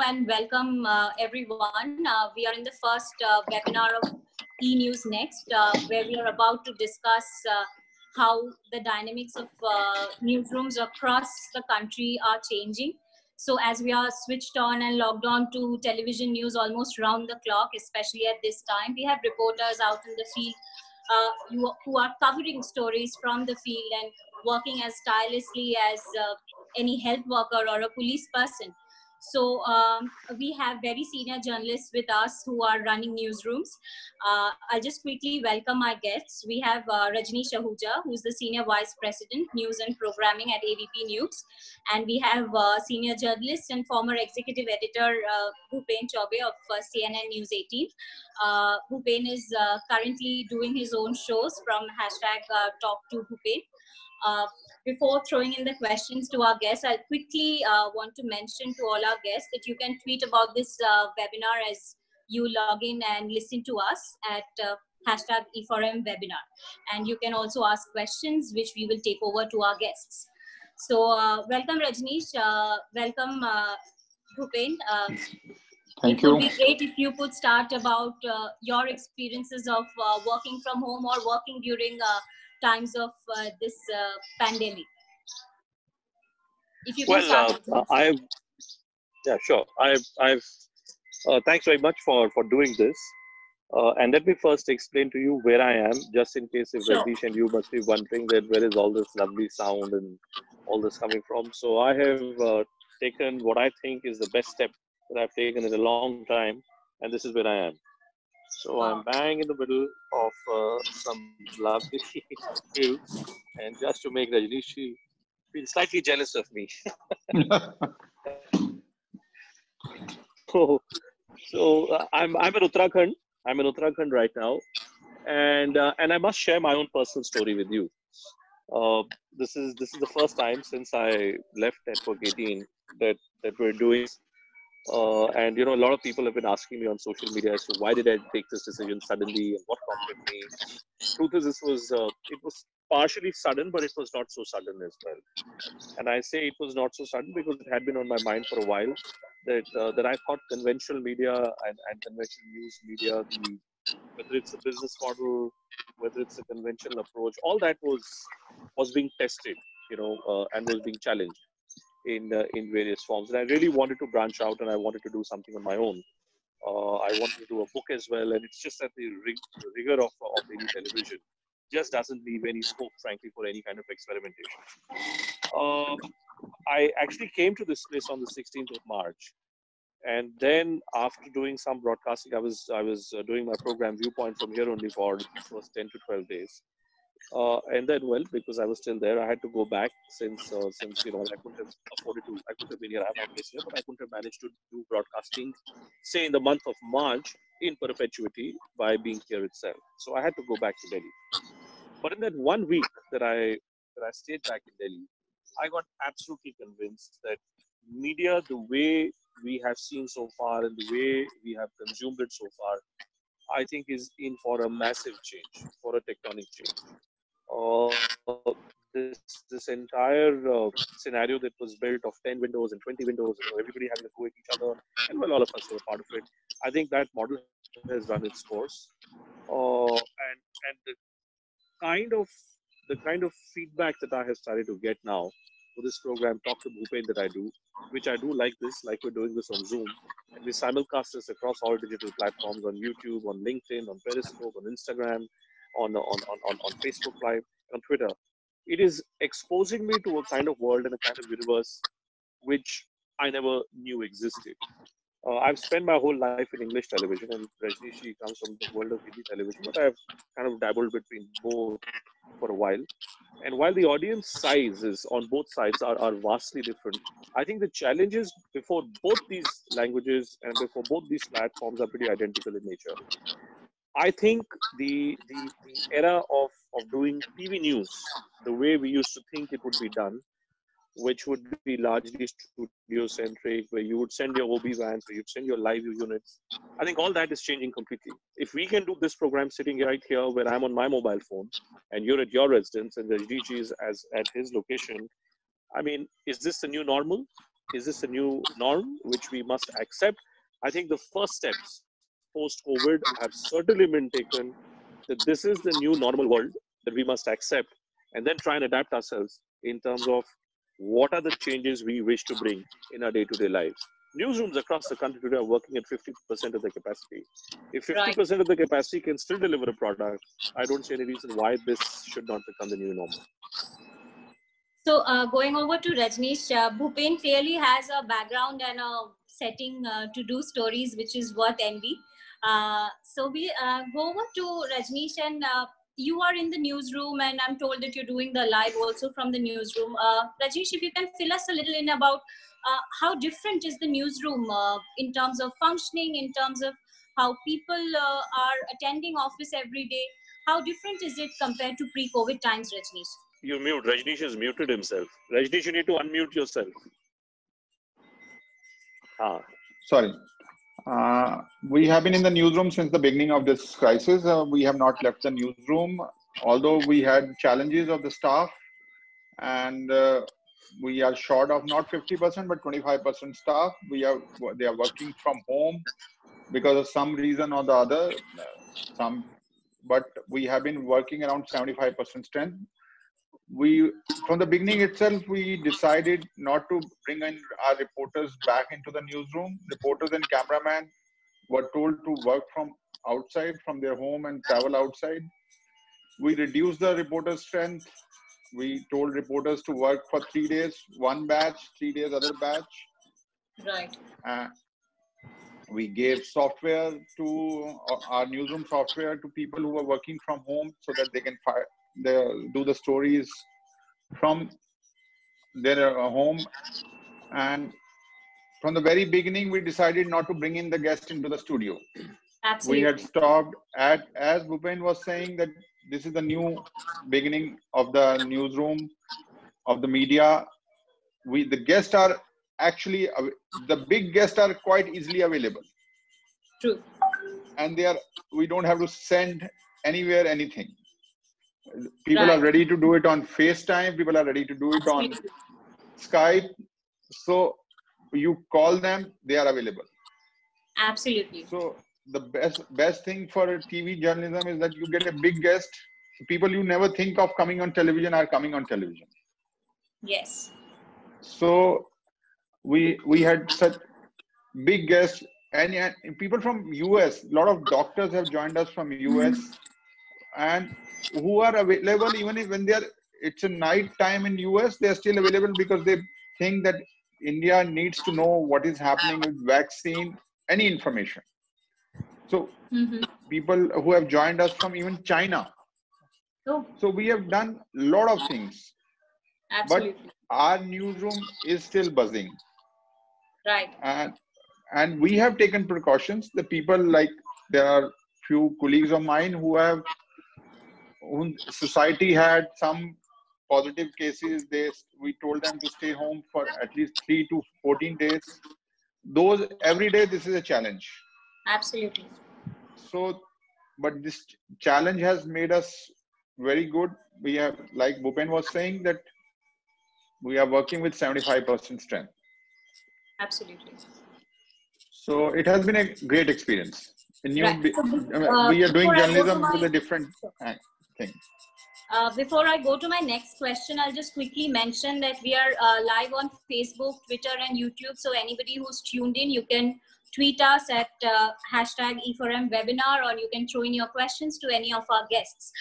and welcome uh, everyone. Uh, we are in the first uh, webinar of eNews Next, uh, where we are about to discuss uh, how the dynamics of uh, newsrooms across the country are changing. So as we are switched on and logged on to television news almost round the clock, especially at this time, we have reporters out in the field who are covering stories from the field and working as tirelessly as any health worker or a police person. So um, we have very senior journalists with us who are running newsrooms. Uh, I'll just quickly welcome our guests. We have uh, Rajneesh Ahuja, who's the Senior Vice President, News and Programming at ABP News. And we have uh, senior journalist and former executive editor, uh, Bhupen Chaube of uh, CNN News 18. Uh, Bhupen is uh, currently doing his own shows from hashtag uh, Talk to Bhupen. Uh, before throwing in the questions to our guests, I quickly uh, want to mention to all our guests that you can tweet about this uh, webinar as you log in and listen to us at uh, hashtag E4M webinar. And you can also ask questions, which we will take over to our guests. So uh, welcome Rajneesh, uh, welcome uh, Bhupen. Thank it you. It would be great if you could start about uh, your experiences of uh, working from home or working during uh, times of uh, this uh, pandemic. If you can Well, start. uh, I've yeah, sure. I've I've uh, thanks very much for for doing this. Uh, and let me first explain to you where I am, just in case if Sure. And you must be wondering that where is all this lovely sound and all this coming from. So I have uh, taken what I think is the best step that I've taken in a long time, and this is where I am. So I'm bang in the middle of uh, some lovely view, and just to make Rajneesh feel slightly jealous of me. So, so uh, I'm I'm in Uttarakhand. I'm in Uttarakhand right now, and uh, and I must share my own personal story with you. Uh, this is this is the first time since I left Network 18 that that we're doing. Uh, and you know, a lot of people have been asking me on social media as to why did I take this decision suddenly and what prompted me. Truth is, this was uh, it was partially sudden, but it was not so sudden as well. And I say it was not so sudden because it had been on my mind for a while that uh, that I thought conventional media and, and conventional news media, the, whether it's a business model, whether it's a conventional approach, all that was was being tested, you know, uh, and was being challenged in uh, in various forms. And I really wanted to branch out, and I wanted to do something on my own. Uh, I wanted to do a book as well, and it's just that the, rig- rigor of of any television just doesn't leave any scope, frankly, for any kind of experimentation. Uh, I actually came to this place on the 16th of March, and then after doing some broadcasting, I was I was uh, doing my program Viewpoint from here only for the first 10 to 12 days, uh, and then well because I was still there, I had to go back since uh, since you know I couldn't have afforded to I couldn't have been here. I have my place here, but I couldn't have managed to do broadcasting, say in the month of March in perpetuity by being here itself. So I had to go back to Delhi. But in that one week that I that I stayed back in Delhi, I got absolutely convinced that media, the way we have seen so far and the way we have consumed it so far, I think is in for a massive change, for a tectonic change. Uh, this this entire uh, scenario that was built of 10 windows and 20 windows, everybody having to go at each other, and well, all of us were part of it. I think that model has run its course, uh, and and the kind of the kind of feedback that I have started to get now for this program, Talk to Bhupen, that I do, which I do like this, like we're doing this on Zoom, and we simulcast this across all digital platforms on YouTube, on LinkedIn, on Periscope, on Instagram, on on on on, Facebook Live, on Twitter. It is exposing me to a kind of world and a kind of universe which I never knew existed. Uh, I've spent my whole life in English television, and Rajneesh comes from the world of Hindi television, but I've kind of dabbled between both for a while. And while the audience sizes on both sides are, are vastly different, I think the challenges before both these languages and before both these platforms are pretty identical in nature. I think the, the, the era of, of doing TV news, the way we used to think it would be done, which would be largely studio centric, where you would send your OB vans, where you'd send your live units. I think all that is changing completely. If we can do this program sitting right here, where I'm on my mobile phone, and you're at your residence, and the DG is as at his location, I mean, is this the new normal? is this a new norm which we must accept? I think the first steps post COVID have certainly been taken that this is the new normal world that we must accept and then try and adapt ourselves in terms of what are the changes we wish to bring in our day to day lives. Newsrooms across the country today are working at 50% of their capacity. If 50% right. of the capacity can still deliver a product, I don't see any reason why this should not become the new normal. So uh, going over to Rajneesh, uh, Bhupen clearly has a background and a setting uh, to do stories, which is worth envy. Uh, so we uh, go over to Rajneesh and uh, you are in the newsroom and I'm told that you're doing the live also from the newsroom. Uh, Rajneesh, if you can fill us a little in about how different is the newsroom in terms of functioning, in terms of how people are attending office every day. How different is it compared to pre-COVID times, Rajneesh? you mute. Rajneesh has muted himself. Rajneesh, you need to unmute yourself. Ah. Sorry. Uh, we have been in the newsroom since the beginning of this crisis. Uh, we have not left the newsroom, although we had challenges of the staff, and uh, we are short of not 50% but 25% staff. We are they are working from home because of some reason or the other. Some, but we have been working around 75% strength we from the beginning itself we decided not to bring in our reporters back into the newsroom. Reporters and cameramen were told to work from outside from their home and travel outside. We reduced the reporter strength. We told reporters to work for three days one batch three days other batch. Right. Uh, we gave software to uh, our newsroom software to people who were working from home so that they can fire they do the stories from their uh, home. And from the very beginning we decided not to bring in the guest into the studio. Absolutely. we had stopped at as Bhupen was saying that this is the new beginning of the newsroom of the media. We the guests are actually the big guests are quite easily available. True. And they are we don't have to send anywhere anything people right. are ready to do it on facetime. People are ready to do it on skype. So you call them they are available. Absolutely. So the best best thing for tv journalism is that you get a big guest. People you never think of coming on television are coming on television. Yes. So we we had such big guests. And, and people from us a lot of doctors have joined us from us and who are available even if when they are it's a night time in us they are still available because they think that india needs to know what is happening with vaccine any information so mm-hmm. people who have joined us from even china oh. so we have done a lot of things Absolutely. but our newsroom is still buzzing right and and we have taken precautions the people like there are few colleagues of mine who have society had some positive cases. They we told them to stay home for at least 3 to 14 days. Those every day this is a challenge. Absolutely. So but this challenge has made us very good. We have like Bhupen was saying that we are working with 75% strength. Absolutely. So it has been a great experience. A new right. uh, we are doing journalism with a different thing. Uh, before I go to my next question, I'll just quickly mention that we are uh, live on Facebook, Twitter, and YouTube. So anybody who's tuned in, you can tweet us at uh, hashtag E4M webinar, or you can throw in your questions to any of our guests.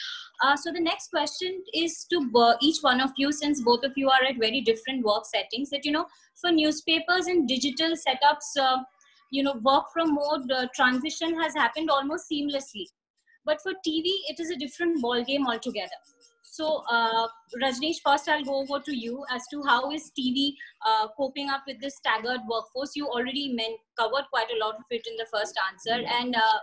Uh, so the next question is to each one of you, since both of you are at very different work settings, that, you know, for newspapers and digital setups, uh, you know, work from mode uh, transition has happened almost seamlessly. But for TV, it is a different ball game altogether. So, uh, Rajneesh, first I'll go over to you as to how is TV uh, coping up with this staggered workforce. You already meant, covered quite a lot of it in the first answer. And uh,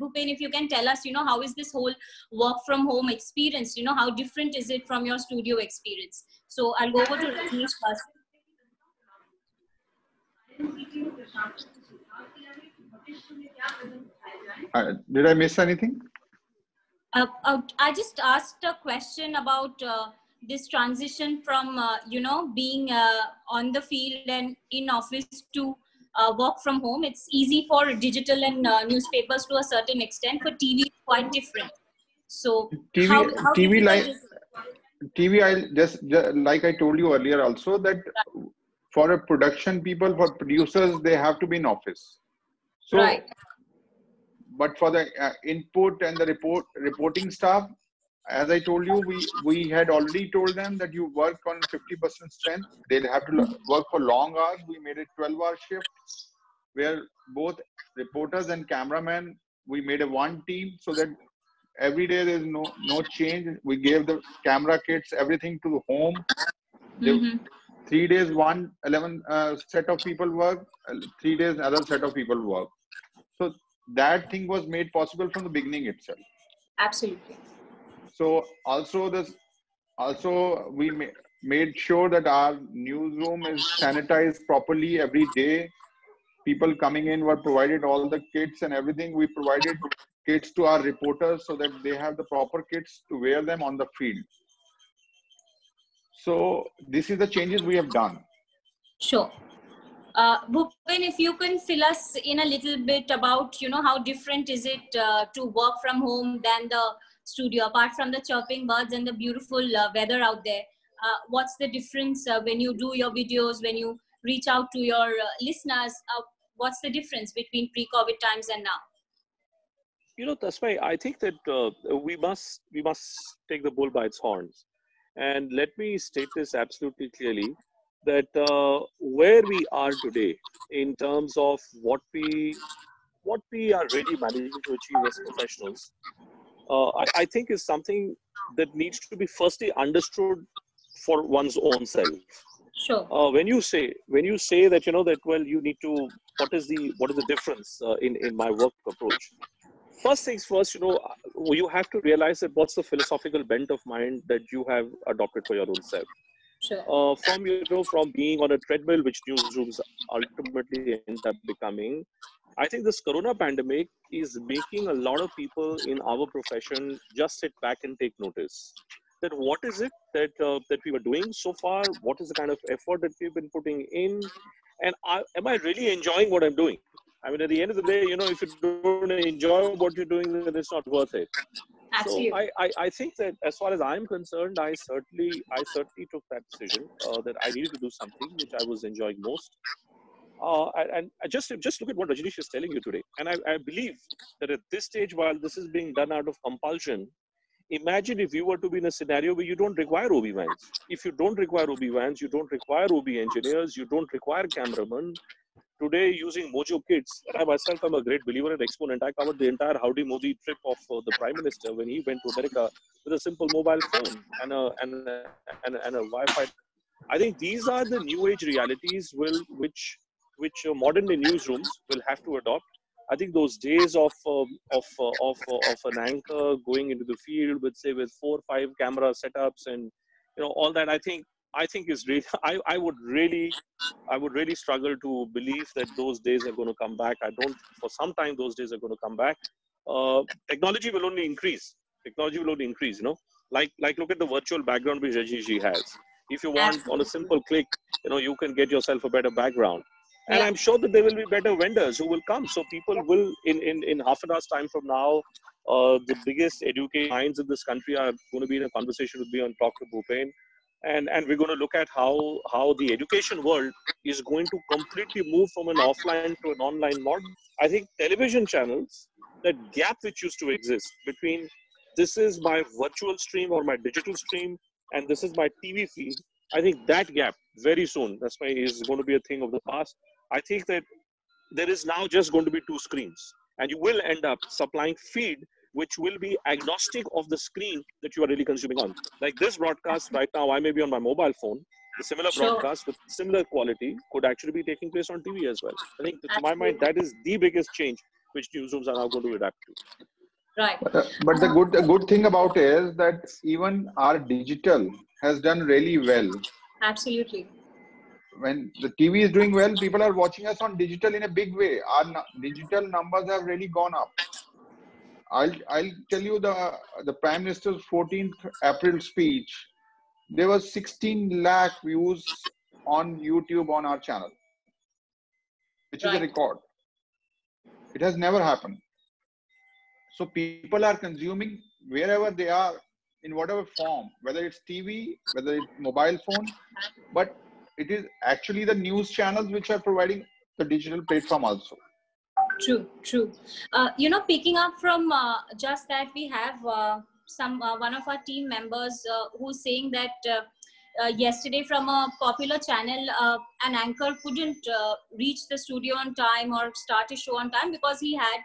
Bhupen, if you can tell us, you know, how is this whole work from home experience? You know, how different is it from your studio experience? So I'll go over to Rajneesh first. Uh, did I miss anything? Uh, uh, I just asked a question about uh, this transition from uh, you know being uh, on the field and in office to uh, work from home it's easy for digital and uh, newspapers to a certain extent but tv it's quite different so TV, how, how TV like? TV. I just, ju- like I told you earlier also that for a production people, for producers, they have to be in office. So, right but for the uh, input and the report reporting staff, as I told you, we we had already told them that you work on 50% strength. They'll have to work for long hours. We made a 12-hour shift where both reporters and cameramen we made a one team so that every day there's no no change. We gave the camera kits everything to the home. They, Mhm. Three days, one 11 uh, set of people work. Three days, another set of people work. So that thing was made possible from the beginning itself. Absolutely. So also this also we ma- made sure that our newsroom is sanitized properly every day. People coming in were provided all the kits and everything. We provided kits to our reporters so that they have the proper kits to wear them on the field. So this is the changes we have done. Sure. Uh, Bhupen, if you can fill us in a little bit about, you know, how different is it uh, to work from home than the studio, apart from the chirping birds and the beautiful uh, weather out there. Uh, what's the difference uh, when you do your videos, when you reach out to your uh, listeners? Uh, what's the difference between pre-COVID times and now? you know that's why i think that we must we must take the bull by its horns and let me state this absolutely clearly that uh, where we are today in terms of what we what we are really managing to achieve as professionals uh, I, I think is something that needs to be firstly understood for one's own self. Sure. uh, when you say when you say that you know that well you need to what is the what is the difference uh, in in my work approach? First things first you know uh, you have to realize that what's the philosophical bent of mind that you have adopted for your own self Uh, from you know from being on a treadmill which newsrooms ultimately end up becoming i think this corona pandemic is making a lot of people in our profession just sit back and take notice that what is it that uh, that we were doing so far? What is the kind of effort that we've been putting in? And I, am i really enjoying what i'm doing i mean at the end of the day you know if you don't enjoy what you're doing then it's not worth it Absolutely. so I, I, I think that as far as I'm concerned, I certainly I certainly took that decision uh, that I needed to do something which I was enjoying most. Uh, and, just just look at what Rajneesh is telling you today, and I, I believe that at this stage, while this is being done out of compulsion, imagine if you were to be in a scenario where you don't require OB vans. If you don't require OB vans, you don't require OB engineers, you don't require cameramen. Today, using Mojo Kits, I myself am a great believer and exponent. I covered the entire Howdy Modi trip of uh, the Prime Minister when he went to America with a simple mobile phone and a, and a, and a, and a Wi-Fi. I think these are the new age realities will which which uh, modern day newsrooms will have to adopt. I think those days of um, of uh, of uh, of an anchor going into the field with say with four or five camera setups and you know all that. I think I think is really I, I would really I would really struggle to believe that those days are going to come back. I don't for some time those days are going to come back. Uh, technology will only increase. Technology will only increase. You know, like like look at the virtual background which Rajiji has. If you want on a simple click, you know you can get yourself a better background. And Yeah. I'm sure that there will be better vendors who will come. So people will in in in half an hour's time from now. Uh, the biggest education minds in this country are going to be in a conversation with me on Talk to Bhupen and and we're going to look at how how the education world is going to completely move from an offline to an online model i think television channels that gap which used to exist between this is my virtual stream or my digital stream and this is my tv feed i think that gap very soon that's why is going to be a thing of the past. I think that there is now just going to be two screens and you will end up supplying feed which will be agnostic of the screen that you are really consuming on. Like this broadcast right now, I may be on my mobile phone. The similar Sure. broadcast with similar quality could actually be taking place on TV as well. I think, to my mind, that is the biggest change which newsrooms are now going to adapt to. Right. But, uh, but the good the good thing about it is that even our digital has done really well. Absolutely. When the TV is doing well, people are watching us on digital in a big way. Our digital numbers have really gone up. I'll I'll tell you the the Prime Minister's 14th April speech. there was 16 lakh views on YouTube on our channel, which is a record. It has never happened. So people are consuming wherever they are in whatever form, whether it's TV, whether it's mobile phone, but it is actually the news channels which are providing the digital platform also. True, true. Uh, you know, picking up from uh, just that, we have uh, some uh, one of our team members uh, who's saying that uh, yesterday from a popular channel, an anchor couldn't reach the studio on time or start a show on time because he had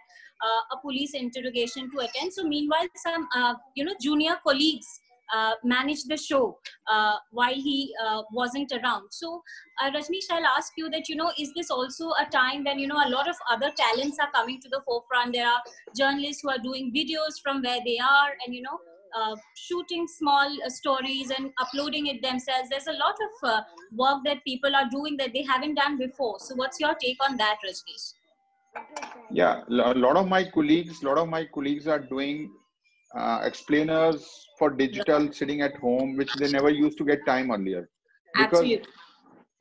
a police interrogation to attend. So meanwhile, some you know junior colleagues uh, managed the show uh, while he uh, wasn't around. So uh, Rajneesh, I'll ask you that, you know, is this also a time when, you know, a lot of other talents are coming to the forefront? There are journalists who are doing videos from where they are and, you know, uh, shooting small uh, stories and uploading it themselves. There's a lot of uh, work that people are doing that they haven't done before. So what's your take on that, Rajneesh? Yeah, a lot of my colleagues, a lot of my colleagues are doing uh, explainers for digital sitting at home, which they never used to get time earlier. Because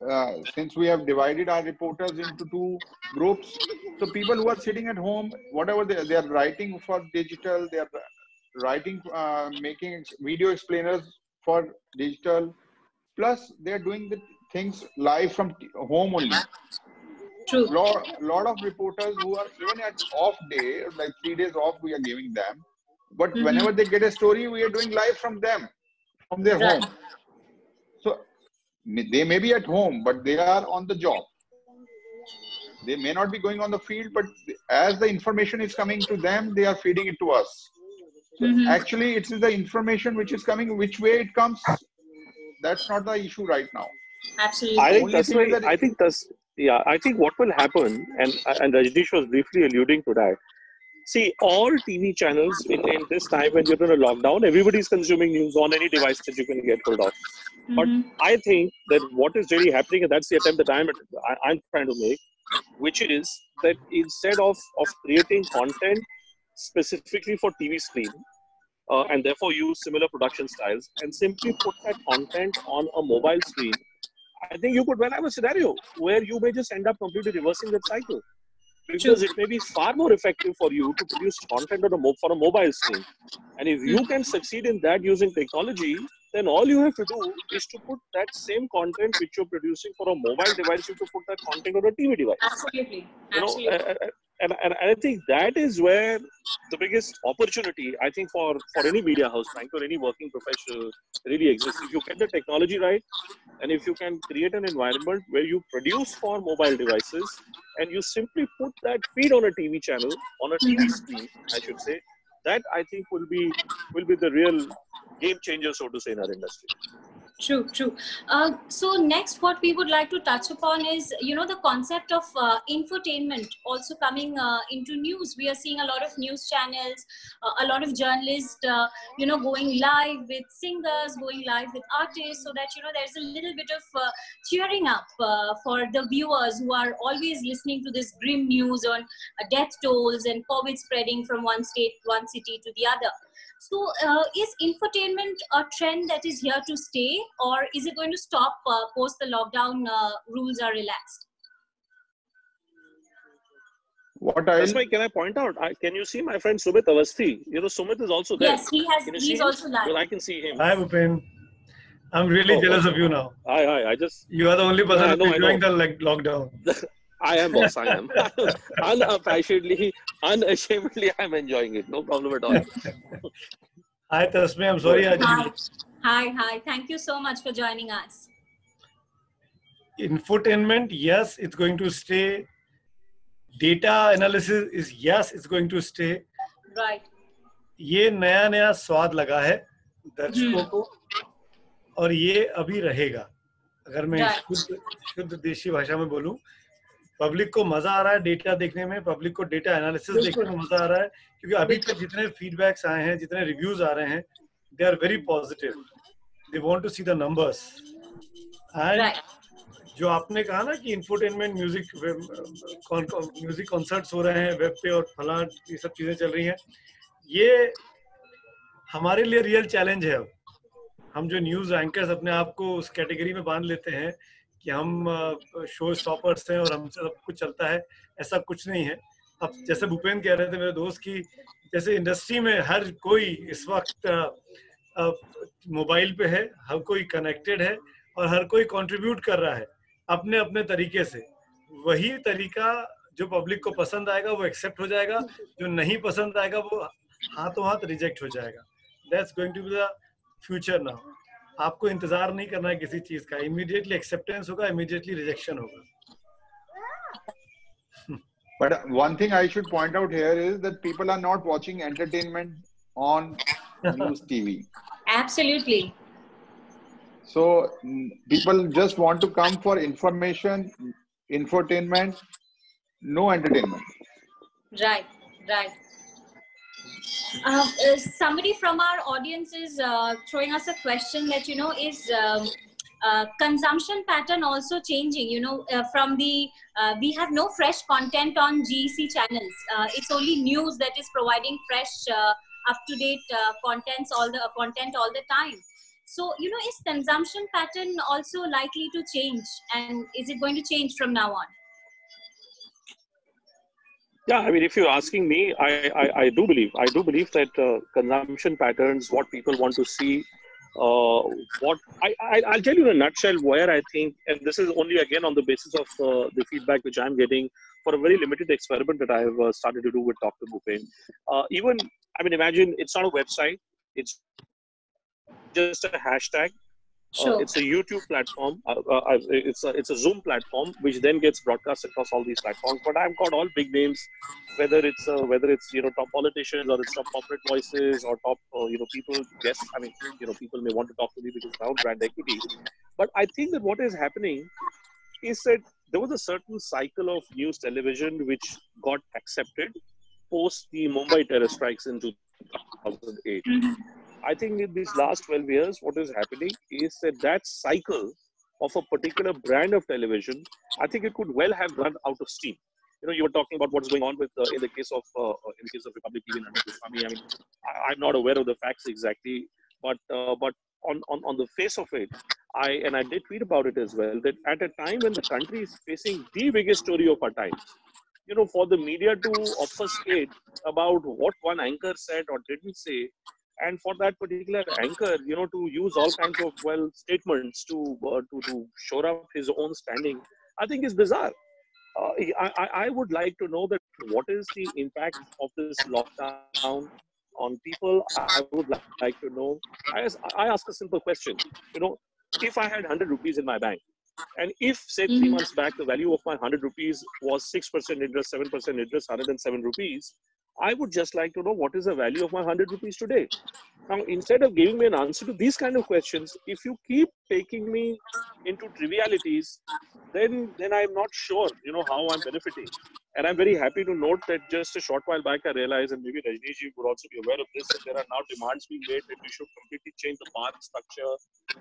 uh, since we have divided our reporters into two groups, so people who are sitting at home, whatever they, they are writing for digital, they are writing, uh, making video explainers for digital, plus they are doing the things live from home only. True. lot, lot of reporters who are even at off day, like three days off, we are giving them. But Mhm. whenever they get a story, we are doing live from them, from their Right. home. So they may be at home, but they are on the job. They may not be going on the field, but as the information is coming to them, they are feeding it to us. So Mhm. actually, it is the information which is coming, which way it comes. That's not the issue right now. Absolutely. I think that's why that- I think that's yeah. I think what will happen, and and Rajneesh was briefly alluding to that. See, all TV channels in, in this time when you're in a lockdown, everybody's consuming news on any device that you can get hold of. But Mhm. I think that what is really happening, and that's the attempt that I'm I, I'm trying to make, which is that instead of of creating content specifically for TV screen, uh, and therefore use similar production styles, and simply put that content on a mobile screen, I think you could well have a scenario where you may just end up completely reversing that cycle. Because it may be far more effective for you to produce content on a mo- for a mobile screen. And if you can succeed in that using technology, then all you have to do is to put that same content which you're producing for a mobile device, you have to put that content on a TV device. Absolutely. You know, Absolutely. And, and I think that is where the biggest opportunity, I think, for, for any media house, frankly, or any working professional really exists. If you get the technology right, and if you can create an environment where you produce for mobile devices, and you simply put that feed on a TV channel, on a TV mm-hmm. screen, I should say, that I think will be will be the real game changer, so to say, in our industry. True, true. Uh, so next, what we would like to touch upon is, you know, the concept of uh, infotainment also coming uh, into news. We are seeing a lot of news channels, uh, a lot of journalists, uh, you know, going live with singers, going live with artists, so that you know there's a little bit of uh, cheering up for the viewers who are always listening to this grim news on death tolls and COVID spreading from one state, one city to the other. So, uh, is infotainment a trend that is here to stay, or is it going to stop uh, post the lockdown uh, rules are relaxed? What I That's why, can I point out? I, can you see my friend Sumit Awasthi? You know, Sumit is also there. Yes, he has. Can see He's him? also live. Well, I can see him. Hi, Bhupen. I'm really Oh, jealous okay. of you now. Hi, hi. I just You are the only person I know, enjoying the like, lockdown. I am boss. I am. Unabashedly, unashamedly, I'm enjoying it. No problem at all. Hi, Tasme. I'm sorry. Hi, hi, hi. Thank you so much for joining us. infotainment, yes, it's going to stay. Data analysis is yes, it's going to stay. Right. ये नया नया स्वाद लगा है दर्शकों हम्म। को और ये अभी रहेगा अगर मैं शुद्ध शुद्ध देशी भाषा में बोलूँ पब्लिक को मज़ा आ रहा है डेटा देखने में पब्लिक को डेटा एनालिसिस देखने में मज़ा आ रहा है क्योंकि अभी तक जितने फीडबैक्स आए हैं जितने रिव्यूज़ आ रहे हैं they are very positive they want to see the numbers and जो आपने कहा ना कि इंफोटेनमेंट म्यूज़िक म्यूज़िक कॉन्सर्ट्स हो रहे हैं वेब पे और फला ये सब चीज़ें चल रही हैं ये हमारे लिए रियल चैलेंज है अब। हम जो न्यूज़ एंकर्स अपने आप को उस कैटेगरी में बाँध लेते हैं कि हम शो स्टॉपर्स हैं और हमसे सब कुछ चलता है, ऐसा कुछ नहीं है। अब जैसे भूपेंद्र कह रहे थे मेरे दोस्त की जैसे इंडस्ट्री में हर कोई इस वक्त मोबाइल पे है, हर कोई कनेक्टेड है और हर कोई कंट्रीब्यूट कर रहा है अपने अपने तरीके से। वही तरीका जो पब्लिक को पसंद आएगा वो एक्सेप्ट हो जाएगा, जो नहीं पसंद आएगा वो हाथों हाथ रिजेक्ट हो जाएगा। That's going to be the future now आपको इंतज़ार नहीं करना है किसी चीज़ का। इमीडिएटली एक्सेप्टेंस होगा इमीडिएटली रिजेक्शन होगा। But one thing I should point out here is that people are not watching entertainment on news TV absolutely so people just want to come for information infotainment no entertainment right right Uh, uh, somebody from our audience is uh, throwing us a question that you know is um, uh, consumption pattern also changing? You know uh, from the we have no fresh content on gec channels. It's only news that is providing fresh up to date contents all the content all the time. So you know is consumption pattern also likely to change? And is it going to change from now on yeah, I mean, if you're asking me, I, I, I do believe, I do believe that uh, consumption patterns, what people want to see, uh, what I, I, will tell you in a nutshell where I think, and this is only again on the basis of uh, the feedback which I'm getting for a very limited experiment that I have uh, started to do with Dr. Bhupen. Uh, even, I mean, imagine it's not a website, it's just a hashtag sure. Uh, it's a YouTube platform. Uh, uh, it's a it's a Zoom platform, which then gets broadcast across all these platforms. But I've got all big names, whether it's uh, whether it's you know top politicians or it's top corporate voices or top uh, you know people guests. I mean, you know, people may want to talk to me because our brand equity. But I think that what is happening is that there was a certain cycle of news television which got accepted post the Mumbai terror strikes in 2008. Mm-hmm I think in these last 12 years, what is happening is that that cycle of a particular brand of television, I think it could well have run out of steam. You know, you were talking about what's going on with uh, in the case of uh, in the case of Republic TV and. I mean, I, am not aware of the facts exactly, but uh, but on, on on the face of it, I and I did tweet about it as well that at a time when the country is facing the biggest story of our times, you know, for the media to obfuscate about what one anchor said or didn't say and for that particular anchor you know to use all kinds of well statements to uh, to to shore up his own standing i think is bizarre. Uh, I, I would like to know that what is the impact of this lockdown on people? I would like to know. I ask, I ask a simple question. You know if i had 100 rupees in my bank and if say 3 mm-hmm. months back the value of my 100 rupees was 6% interest 7% interest 107 rupees I would just like to know what is the value of my 100 rupees today. Now, instead of giving me an answer to these kind of questions, if you keep taking me into trivialities, then then I'm not sure, you know, how I'm benefiting. And I'm very happy to note that just a short while back, I realized, and maybe Rajneesh would also be aware of this, that there are now demands being made that we should completely change the BARC structure,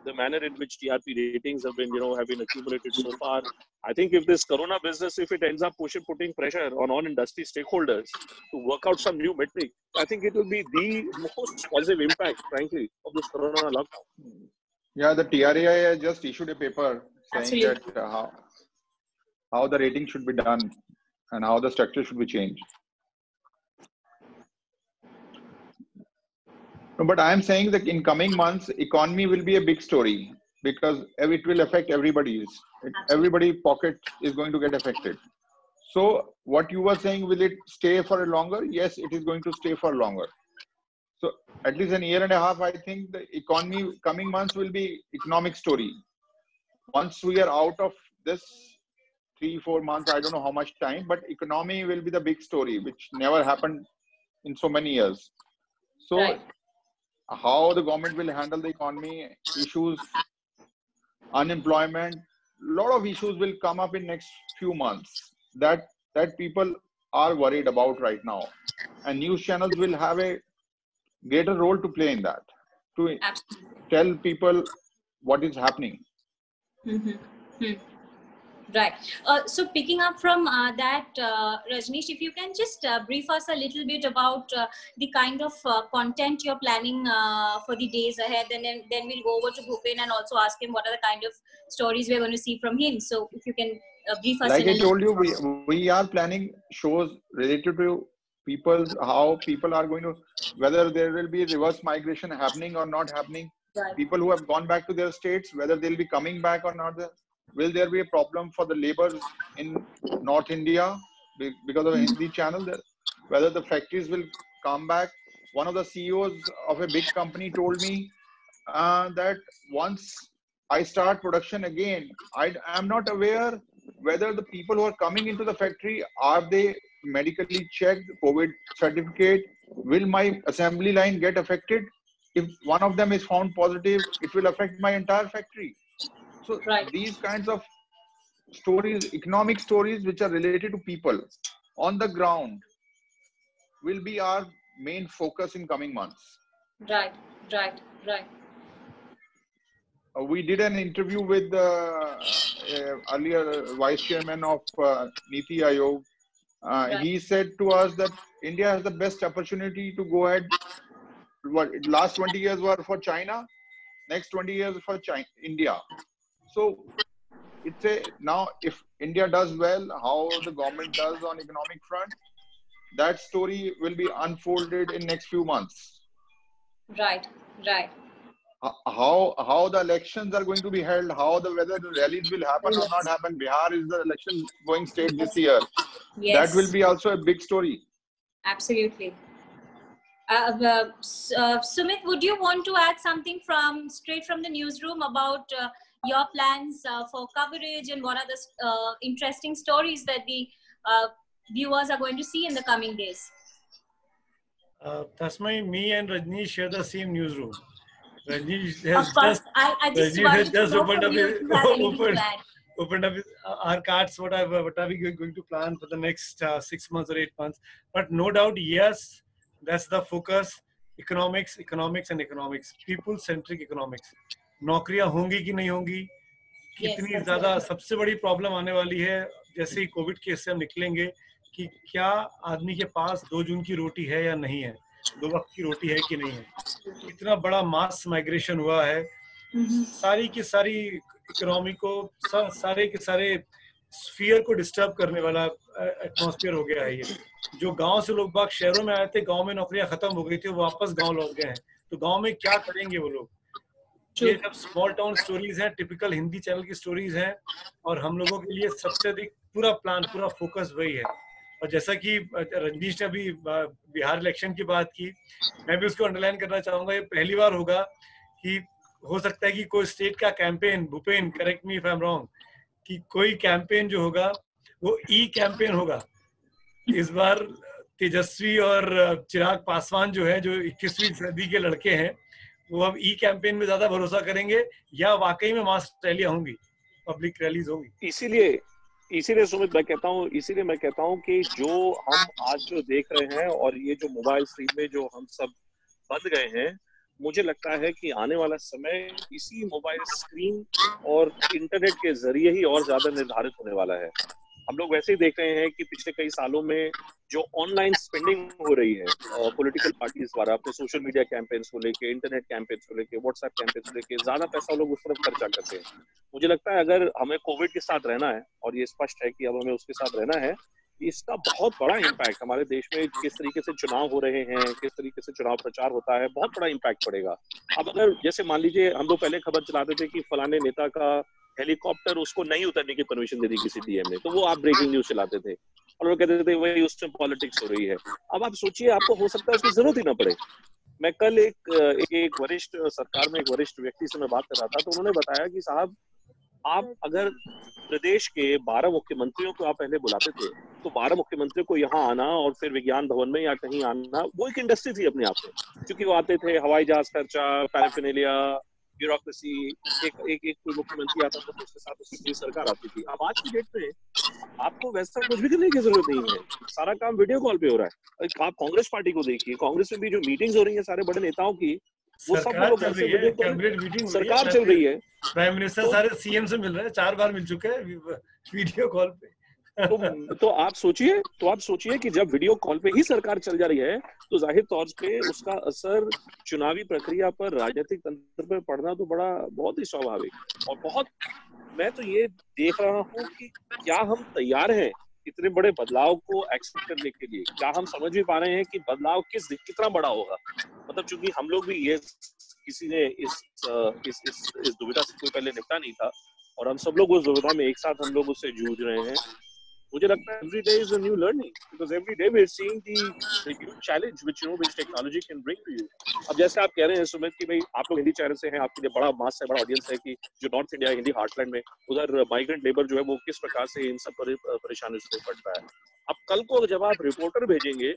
the manner in which TRP ratings have been, you know, have been accumulated so far. I think if this Corona business, if it ends up pushing, putting pressure on all industry stakeholders to work out some new metric, I think it will be the most positive impact, frankly, of this Corona lockdown. Yeah, the TRAI just issued a paper saying Absolutely. that uh, how, how the rating should be done and how the structure should be changed. But I am saying that in coming months, economy will be a big story because it will affect everybody's. Everybody pocket is going to get affected. So what you were saying, will it stay for longer? Yes, it is going to stay for longer. So at least a year and a half, I think the economy coming months will be economic story. Once we are out of this three, four months, I don't know how much time, but economy will be the big story, which never happened in so many years. So, right. how the government will handle the economy issues, unemployment, a lot of issues will come up in next few months that that people are worried about right now, and news channels will have a greater role to play in that to Absolutely. tell people what is happening. Mm-hmm. Hmm. Right. Uh, so picking up from uh, that, uh, Rajneesh, if you can just uh, brief us a little bit about uh, the kind of uh, content you're planning for the days ahead, and then, then we'll go over to Bhupen and also ask him what are the kind of stories we're going to see from him. So if you can brief us. Like I told you, we, we are planning shows related to people, how people are going to, whether there will be reverse migration happening or not happening. Right. People who have gone back to their states, whether they'll be coming back or not will there be a problem for the labor in North India because of Hindi channel? Whether the factories will come back? One of the CEOs of a big company told me uh, that once I start production again, I am not aware whether the people who are coming into the factory are they medically checked, COVID certificate. Will my assembly line get affected? If one of them is found positive, it will affect my entire factory so right. these kinds of stories, economic stories which are related to people on the ground will be our main focus in coming months. Right, right, right. Uh, we did an interview with the uh, earlier vice chairman of uh, Niti Aayog. Uh, right. He said to us that India has the best opportunity to go ahead. What last 20 years were for China, next 20 years for China, India. So it's a now if India does well, how the government does on economic front, that story will be unfolded in next few months. Right, right. How how the elections are going to be held, how the whether the rallies will happen yes. or not happen. Bihar is the election going state this year. Yes. That will be also a big story. Absolutely. Uh, uh, uh, Sumit, would you want to add something from straight from the newsroom about uh, your plans uh, for coverage and what are the uh, interesting stories that the uh, viewers are going to see in the coming days? Uh, Tasmai, me and Rajni share the same newsroom. Rajni has of course, just, I, I just, has just opened up, his, opened, opened up his, uh, our cards. What are, what are we going to plan for the next uh, six months or eight months? But no doubt, yes, that's the focus. Economics, economics, and economics. People-centric economics. नौकरियाँ होंगी कि नहीं होंगी कितनी yes, ज़्यादा सबसे बड़ी problem आने वाली है जैसे ही कोविड केस से हम निकलेंगे कि क्या आदमी के पास दो जून की रोटी है या नहीं है दो वक्त की रोटी है कि नहीं है? इतना बड़ा मास माइग्रेशन हुआ है। Mm-hmm. सारी की सारी इकोनॉमी को सारे के सारे स्फीयर को डिस्टर्ब करने वाला एटमोसफियर हो गया है ये। जो गाँव से लोग बाग शहरों में आए थे गाँव में नौकरियाँ खत्म हो गई थी वो वापस गाँव लौट गए हैं। तो गाँव में क्या करेंगे वो लोग? ये सब स्मॉल टाउन स्टोरीज हैं टिपिकल हिंदी चैनल की स्टोरीज हैं और हम लोगों के लिए सबसे अधिक पूरा प्लान पूरा फोकस वही है। और जैसा कि रजनीश ने अभी बिहार इलेक्शन की बात की मैं भी उसको अंडरलाइन करना चाहूँगा ये पहली बार होगा कि हो सकता है कि कोई स्टेट का campaign Bhupen correct me if I am wrong कि कोई कैंपेन जो होगा वो ई कैंपेन होगा। इस बार तेजस्वी और चिराग पासवान जो है जो 21वीं सदी के लड़के हैं वो हम ई कैंपेन में ज़्यादा भरोसा करेंगे, या वाकई में मास रैलियाँ होंगी पब्लिक रैलीज होंगी। इसीलिए इसीलिए सुमित, मैं कहता हूँ, इसीलिए मैं कहता हूँ कि जो हम आज जो देख रहे हैं और ये जो मोबाइल स्क्रीन में जो हम सब बंद गए हैं, मुझे लगता है कि आने वाला समय इसी मोबाइल स्क्रीन और इंटरनेट के ज़रिए ही और ज़्यादा निर्धारित होने वाला है। हम लोग वैसे ही देख रहे हैं कि पिछले कई सालों में जो ऑनलाइन स्पेंडिंग हो रही है पॉलिटिकल पार्टीज़ द्वारा, अपने सोशल मीडिया कैंपेन्स को लेके इंटरनेट कैंपेन्स को लेके व्हाट्सएप कैंपेन्स को लेके, ज़्यादा पैसा लोग उस तरफ़ खर्चा करते हैं। मुझे लगता है अगर हमें कोविड के साथ रहना है, और ये स्पष्ट है कि अब हमें उसके साथ रहना है इसका बहुत बड़ा इम्पैक्ट हमारे देश में किस तरीके से चुनाव हो रहे हैं, किस तरीके से चुनाव प्रचार होता है, बहुत बड़ा इम्पैक्ट पड़ेगा। अब अगर जैसे मान लीजिए, हम लोग पहले खबर चलाते थे कि फलाने नेता का हेलीकॉप्टर उसको नहीं उतरने की परमिशन दे दी किसी डीएम ने। तो वो आप ब्रेकिंग न्यूज़ चलाते थे। और वो कहते थे, वही उस टाइम पॉलिटिक्स हो रही है। अब आप सोचिए, आपको हो सकता है उसकी ज़रूरत ही ना पड़े। मैं कल एक एक वरिष्ठ सरकार में एक वरिष्ठ व्यक्ति से मैं बात कर रहा था तो उन्होंने बताया कि साहब, आप अगर प्रदेश के बारह मुख्यमंत्रियों को आप पहले बुलाते थे तो बारह मुख्यमंत्रियों को यहाँ आना और फिर विज्ञान भवन में या कहीं आना, वो एक इंडस्ट्री थी अपने आप में। क्योंकि वो आते थे, हवाई जहाज़ खर्चा पैराफिनेलिया ब्यूरोक्रेसी एक एक एक कोई मुख्यमंत्री आता था तो उसके साथ उसकी सरकार आती थी। अब आज की डेट में आपको वैसा कुछ भी करने की ज़रूरत नहीं है। सारा काम वीडियो कॉल पे हो रहा है। आप कांग्रेस पार्टी को देखिए। कांग्रेस में भी जो मीटिंग्स हो रही है सारे बड़े नेताओं की वो सब लोग सरकार चल रही है। प्राइम मिनिस्टर तो- सारे सीएम से मिल रहे हैं चार बार मिल चुके हैं वीडियो कॉल पे। तो तो आप सोचिए तो आप सोचिए कि जब वीडियो कॉल पे ही सरकार चल जा रही है तो ज़ाहिर तौर पे उसका असर चुनावी प्रक्रिया पर राजनीतिक तंत्र पर पड़ना तो बड़ा बहुत ही स्वाभाविक और बहुत मैं तो ये देख रहा हूँ कि क्या हम तैयार हैं इतने बड़े बदलाव को एक्सेप्ट करने के लिए? क्या हम समझ भी पा रहे हैं कि बदलाव किस कितना बड़ा होगा? मतलब चूँकि हम लोग भी ये किसी ने इस इस इस, इस दुविधा से कोई पहले निपटा नहीं था और हम सब लोग उस दुविधा में एक साथ हम लोग उससे जूझ रहे हैं। मुझे लगता है every day is a new learning because every day we are seeing the huge challenge which you know which technology can bring to you अब जैसे आप कह रहे हैं सुमित कि भाई आप लोग हिंदी चैनल से हैं आपके लिए बड़ा मास है बड़ा ऑडियंस है कि जो नॉर्थ इंडिया हिंदी हार्टलैंड में उधर माइग्रेंट लेबर जो है वो किस प्रकार से इन सब परेशानियों से निपट रहा है। अब कल को जब आप रिपोर्टर भेजेंगे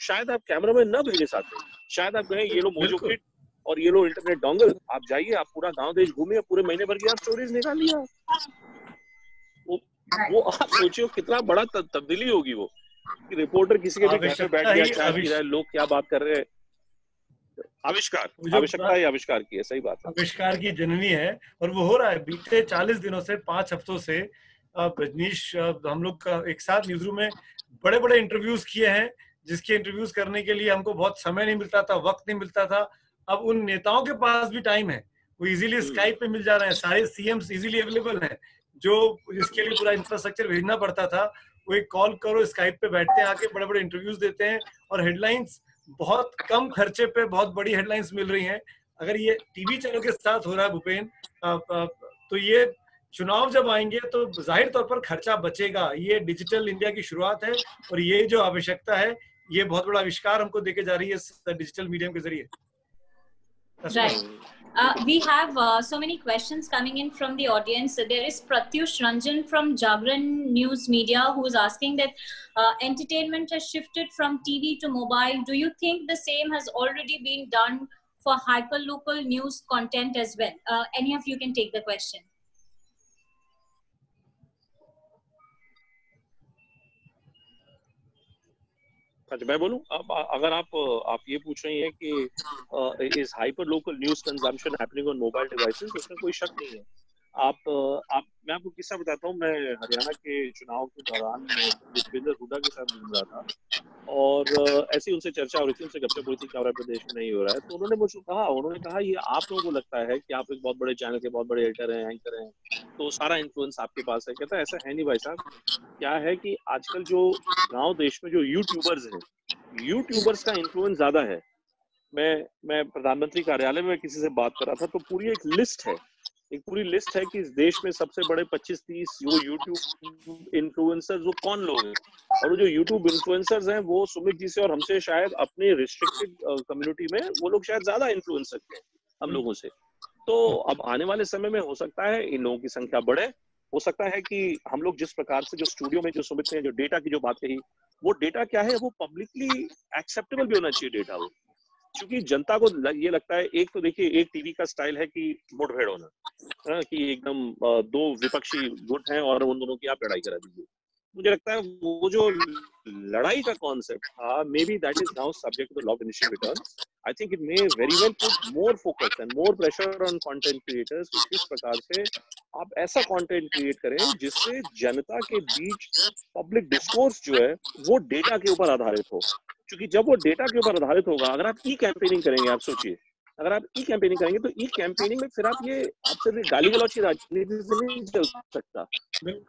शायद आप कैमरामैन न भेजे साथ में शायद आप कहें ये लो मोजो किट और ये लो इंटरनेट डोंगल आप जाइए आप पूरा गाँव देश घूमिए पूरे महीने भर की आप स्टोरीज निकाल लिया वो आप सोचिए कितना बड़ा तब्दीली होगी वो। कि रिपोर्टर किसी के भी घर में बैठ गया चाय पी रहा है लोग क्या बात कर रहे हैं? आविष्कार। आवश्यकता ही आविष्कार की है सही बात है। आविष्कार की जननी है और वो हो रहा है। बीते चालीस दिनों से पाँच हफ्तों से रजनीश हम लोग का एक साथ न्यूज़ रूम में बड़े बड़े इंटरव्यूज़ किए हैं जिसके इंटरव्यूज़ करने के लिए हमको बहुत समय नहीं मिलता था वक्त नहीं मिलता था। अब उन नेताओं के पास भी टाइम है। वो इजीली स्काइप पे मिल जा रहे हैं सारे सीएम इजीली अवेलेबल हैं। जो इसके लिए पूरा इंफ्रास्ट्रक्चर भेजना पड़ता था, वो एक कॉल करो स्काइप पे बैठते हैं आके बड़े बड़े इंटरव्यूज़ देते हैं और हेडलाइंस बहुत कम खर्चे पे बहुत बड़ी हेडलाइंस मिल रही हैं। अगर ये टीवी चैनल के साथ हो रहा है भूपेन तो ये चुनाव जब आएँगे तो ज़ाहिर तौर पर खर्चा बचेगा। ये डिजिटल इंडिया की शुरुआत है और ये जो आवश्यकता है, ये बहुत बड़ा आविष्कार हमको देके जा रही है डिजिटल मीडियम के ज़रिए। Right. Uh, we have uh, so many questions coming in from the audience. There is Pratyush Ranjan from Jagran News Media who is asking that uh, entertainment has shifted from TV to mobile. Do you think the same has already been done for hyperlocal news content as well? any of you can take the question. मैं बोलूँ, अब अगर आप आप ये पूछ रही हैं कि is hyper local news consumption happening on mobile devices उसमें कोई शक नहीं है। आप आप, मैं आपको किस्सा बताता हूँ। मैं हरियाणा के चुनाव के दौरान दीपेंद्र हुडा के साथ घूम रहा था और ऐसी उनसे चर्चा हो रही थी, उनसे गपशप हो रही थी क्या प्रदेश में नहीं हो रहा है। तो उन्होंने मुझे कहा, उन्होंने कहा, ये आप लोगों को लगता है कि आप एक बहुत बड़े चैनल के, बहुत बड़े एडिटर हैं, एंकर हैं तो सारा इन्फ्लुएंस आपके पास है? कहता है, ऐसा है नहीं भाई साहब। क्या है कि आजकल जो गाँव देश में जो यूट्यूबर्स हैं यूट्यूबर्स का इन्फ्लुएंस ज़्यादा है। मैं मैं प्रधानमंत्री कार्यालय में किसी से बात कर रहा था तो पूरी एक लिस्ट है एक पूरी लिस्ट है कि इस देश में सबसे बड़े 25-30 वो यूट्यूब इन्फ्लुएंसर्स वो कौन लोग हैं? और वो जो यूट्यूब इन्फ्लुएंसर्स हैं, वो सुमित जी से और हमसे शायद अपने रिस्ट्रिक्टेड कम्युनिटी में वो लोग शायद ज़्यादा इन्फ्लुएंस सकते हैं हम लोगों से। तो अब आने वाले समय में हो सकता है इन लोगों की संख्या बढ़े। हो सकता है कि हम लोग जिस प्रकार से जो स्टूडियो में जो सुमित ने जो डेटा की जो बात कही, वो डेटा क्या है? वो पब्लिकली एक्सेप्टेबल भी होना चाहिए डेटा वो क्योंकि जनता को ये लगता है, एक तो देखिए, एक टीवी का स्टाइल है कि मुठभेड़ होना, है, कि एकदम दो विपक्षी गुट हैं और उन दोनों की आप लड़ाई करा दीजिए। मुझे लगता है वो जो लड़ाई का कॉन्सेप्ट था maybe that is now subject to law initial return I think it may very well put more focus and more pressure on content creators कि किस प्रकार से आप ऐसा कंटेंट क्रिएट करें जिससे जनता के बीच पब्लिक डिस्कोर्स जो है, वो डेटा के ऊपर आधारित हो। क्योंकि जब वो डेटा के ऊपर आधारित होगा अगर आप ई कैंपेनिंग करेंगे आप सोचिए। अगर आप ई कैंपेनिंग करेंगे तो ई कैंपेनिंग में फिर आप ये आप सिर्फ़ गाली गलौच की राजनीति से नहीं चल सकता।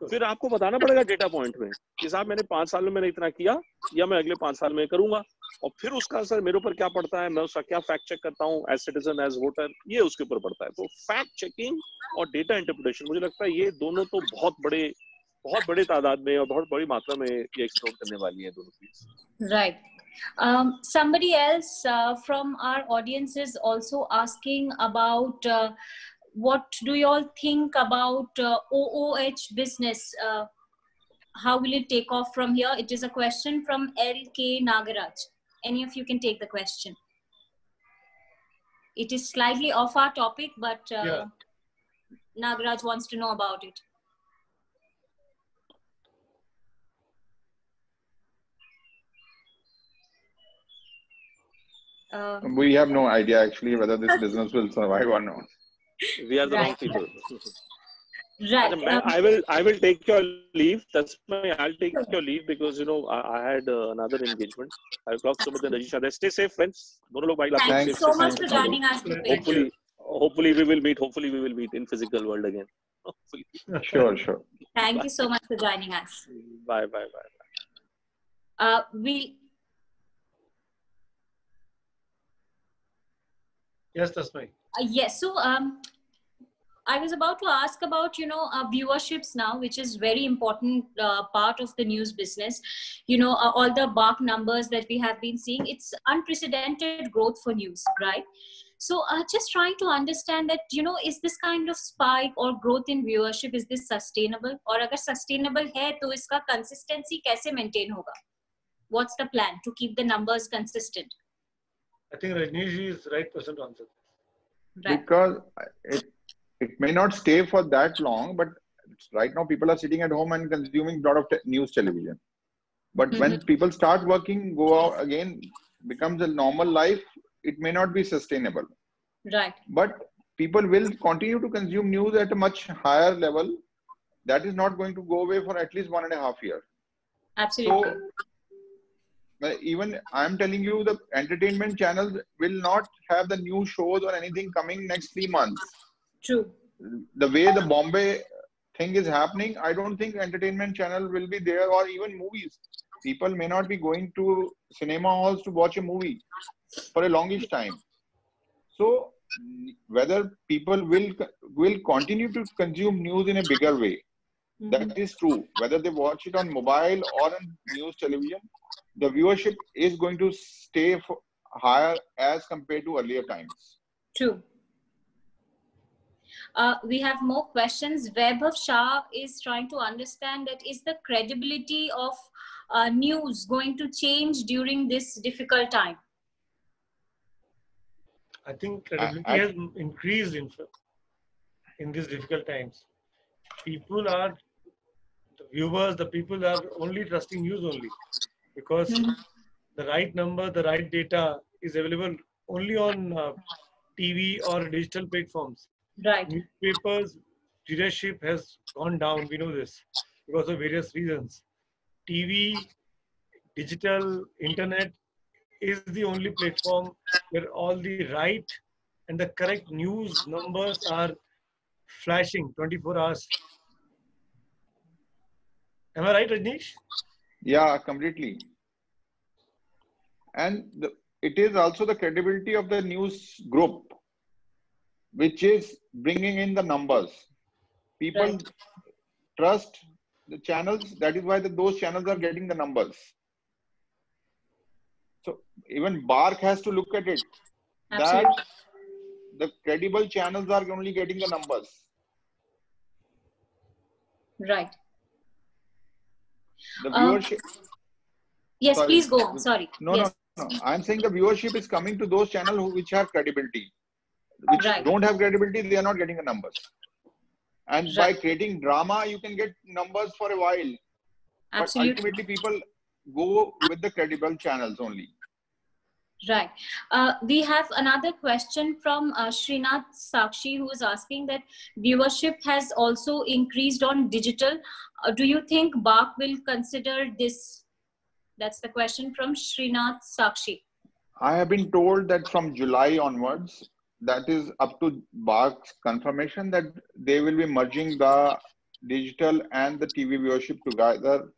फिर आपको बताना पड़ेगा डेटा पॉइंट में कि साहब मैंने पाँच साल में मैंने इतना किया या मैं अगले पाँच साल में करूँगा और फिर उसका असर मेरे ऊपर क्या पड़ता है मैं उसका क्या फैक्ट चेक करता हूँ एज सिटीजन एज वोटर ये उसके ऊपर पड़ता है। तो फैक्ट चेकिंग और डेटा इंटरप्रिटेशन मुझे लगता है ये दोनों तो बहुत बड़े बहुत बड़े तादाद में और बहुत बड़ी मात्रा में ये एक्सप्लोर करने वाली है दोनों चीज़। Right Um, somebody else uh, from our audience is also asking about uh, what do you all think about uh, OOH business? how will it take off from here? It is a question from LK Nagaraj. Any of you can take the question. It is slightly off our topic, but yeah. Nagaraj wants to know about it. Um, we have no idea actually whether this business will survive or not. We are the right. wrong people. Right. Um, I will I will take your leave. That's my I'll take your leave because you know I, I had uh, another engagement. I'll talk to the Rajesh. Stay safe, friends. Don't. Thanks so much for joining us. Hopefully, hopefully we will meet. Hopefully we will meet in physical world again. Sure, sure. Thank bye. you so much for joining us. Bye, bye, bye. bye. Uh, we Yes, that's Uh, yes. So um, I was about to ask about you know uh, viewerships now, which is very important uh, part of the news business. You know uh, all the BARC numbers that we have been seeing. It's unprecedented growth for news, right? So uh, just trying to understand that you know is this kind of spike or growth in viewership is this sustainable? Or अगर sustainable है तो इसका consistency कैसे maintain होगा? What's the plan to keep the numbers consistent? I think Rajneesh is the right person to answer. Right. Because it, it may not stay for that long, but right now people are sitting at home and consuming a lot of te- news television. But when mm-hmm. people start working, go out again, becomes a normal life, it may not be sustainable. Right. But people will continue to consume news at a much higher level. That is not going to go away for at least one and a half year. Absolutely. So even I'm telling you, the entertainment channels will not have the new shows or anything coming next three months. True. The way the Bombay thing is happening, I don't think entertainment channel will be there or even movies. People may not be going to cinema halls to watch a movie for a longish time. So whether people will will continue to consume news in a bigger way, Mhm. that is true. Whether they watch it on mobile or on news television, the viewership is going to stay f- higher as compared to earlier times. True. Uh, we have more questions. Vaibhav Shah is trying to understand that is the credibility of uh, news going to change during this difficult time? I think credibility I- has increased in, in these difficult times. People are, the viewers, the people are only trusting news only because Mhm. the right number, the right data is available only on uh, TV or digital platforms. Right. Newspapers readership has gone down. We know this because of various reasons. TV, digital, internet is the only platform where all the right and the correct news numbers are flashing 24 hours. Am I right, Rajneesh? Yeah, completely. And the, it is also the credibility of the news group, which is bringing in the numbers. People Right. trust the channels. That is why the, those channels are getting the numbers. So even BARC has to look at it. That the credible channels are only getting the numbers. Right. The Um, viewership. Yes, Sorry. please go on. Sorry. No, yes. no, no. I'm saying the viewership is coming to those channels which have credibility. Which Right. don't have credibility, they are not getting the numbers. And by creating drama, you can get numbers for a while. Absolutely. But ultimately, people go with the credible channels only. Right. Uh, we have another question from uh, Srinath Sakshi, who is asking that viewership has also increased on digital. Uh, do you think BARC will consider this? That's the question from Srinath Sakshi. I have been told that from July onwards, that is up to BARC's confirmation that they will be merging the digital and the TV viewership together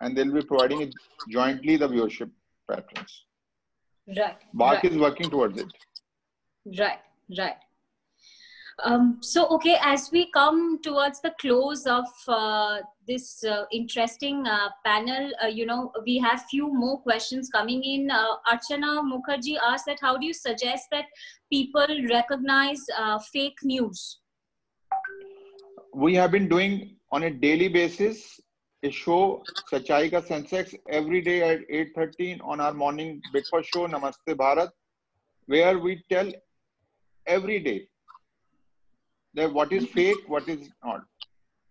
and they'll be providing it jointly the viewership patterns. Right. BARC right. is working towards it. Right, right. Um, so, okay, as we come towards the close of uh, this uh, interesting uh, panel, uh, you know, we have few more questions coming in. Uh, Archana Mukherjee asked that how do you suggest that people recognize uh, fake news? we have been doing on a daily basis a show Sachai Ka Sensex every day at 8.13 on our morning breakfast show Namaste Bharat where we tell every day that what is fake, what is not.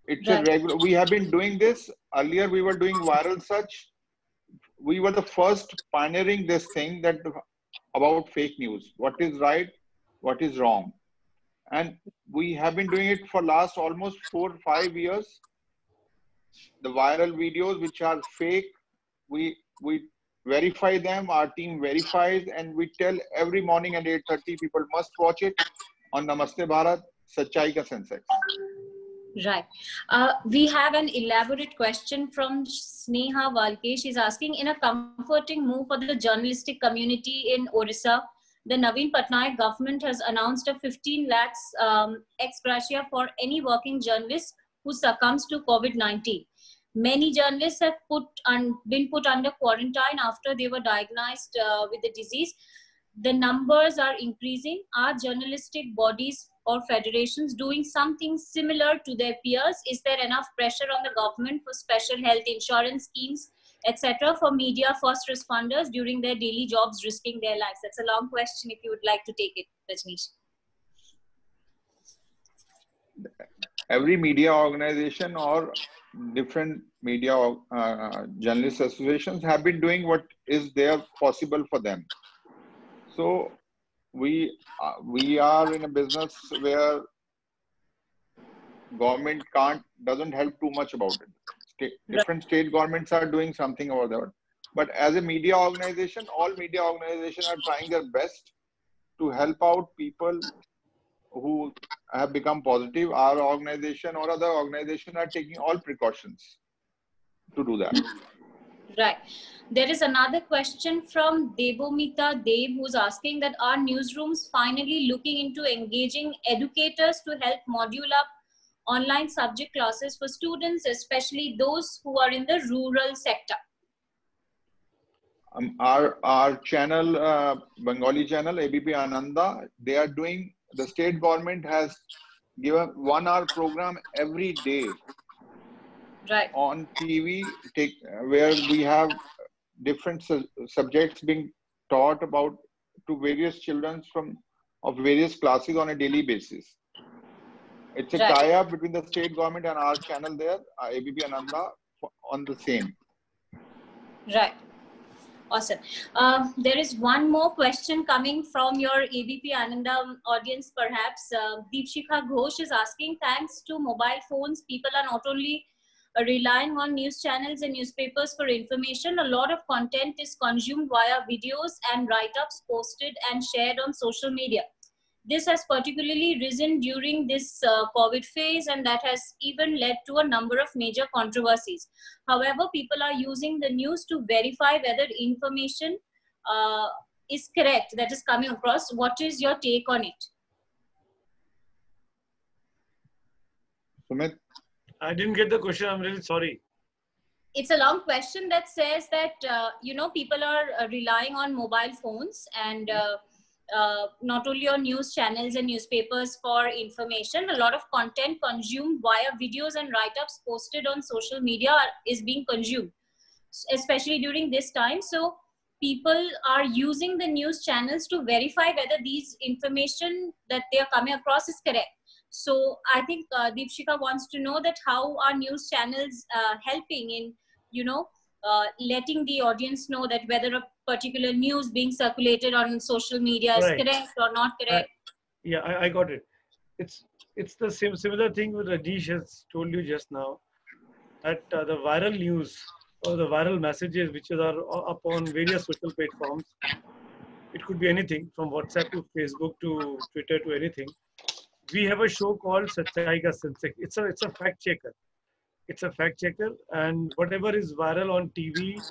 It's Right. a regular, we have been doing this. Earlier we were doing viral search. We were the first pioneering this thing that about fake news. What is right, what is wrong, and we have been doing it for last almost four five years. The viral videos which are fake, we we verify them. Our team verifies, and we tell every morning at 8:30 people must watch it on Namaste Bharat, Sachai Ka Sensex. Right. Uh, we have an elaborate question from Sneha Valke. She's asking In a comforting move for the journalistic community in Orissa, the Naveen Patnaik government has announced a 15 lakhs um, ex gratia for any working journalist who succumbs to COVID 19. Many journalists have put un- been put under quarantine after they were diagnosed uh, with the disease. The numbers are increasing. Are journalistic bodies or federations doing something similar to their peers? Is there enough pressure on the government for special health insurance schemes, etc., for media first responders during their daily jobs, risking their lives? That's a long question. If you would like to take it, Rajneesh. Every media organization or different media uh, journalist associations have been doing what is there possible for them. So we uh, we are in a business where government can't doesn't help too much about it. State, different state governments are doing something about that. But as a media organization, all media organizations are trying their best to help out people who have become positive. Our organization or other organization are taking all precautions to do that. Right. There is another question from Devomita Dev who's asking that are newsrooms finally looking into engaging educators to help module up online subject classes for students, especially those who are in the rural sector? Um, our our channel, uh, Bengali channel, ABP Ananda, they are doing. The state government has given one hour program every day right. on TV, take where we have different su subjects being taught about to various children from of various classes on a daily basis. It's a Right. tie-up between the state government and our channel there, uh, ABP Ananda, on the same. Right. Awesome. Uh, there is one more question coming from your ABP Ananda audience, perhaps. Uh, Deepshikha Ghosh is asking Thanks to mobile phones, people are not only uh, relying on news channels and newspapers for information, a lot of content is consumed via videos and write ups posted and shared on social media. This has particularly risen during this uh, COVID phase, and that has even led to a number of major controversies. However, people are using the news to verify whether information uh, is correct that is coming across. What is your take on it? Sumit, I didn't get the question. I'm really sorry. It's a long question that says that uh, you know people are uh, relying on mobile phones and uh, uh, not only on news channels and newspapers for information. A lot of content consumed via videos and write-ups posted on social media is being consumed, especially during this time. So people are using the news channels to verify whether these information that they are coming across is correct. So I think uh, Deepshikha wants to know that how are news channels uh, helping in, you know, uh, letting the audience know that whether a particular news being circulated on social media is Right. correct or not correct. Yeah, I, I got it. It's it's the same similar thing with Rajesh has told you just now that uh, the viral news or the viral messages which are up on various social platforms. It could be anything from WhatsApp to Facebook to Twitter to anything. We have a show called Sachai Ka. It's a it's a fact checker. It's a fact checker, and whatever is viral on TV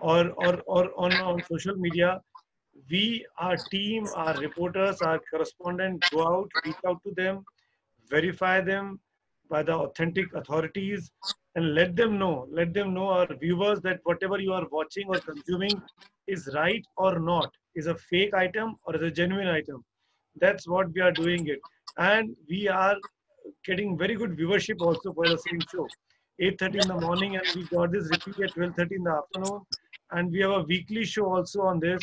or or or on, on social media, we, our team, our reporters, our correspondents go out, reach out to them, verify them by the authentic authorities, and let them know, let them know, our viewers, that whatever you are watching or consuming is right or not, is a fake item or is a genuine item. That's what we are doing it. And we are getting very good viewership also for the same show. 8.30 in the morning and we got this repeat at 12.30 in the afternoon. And we have a weekly show also on this.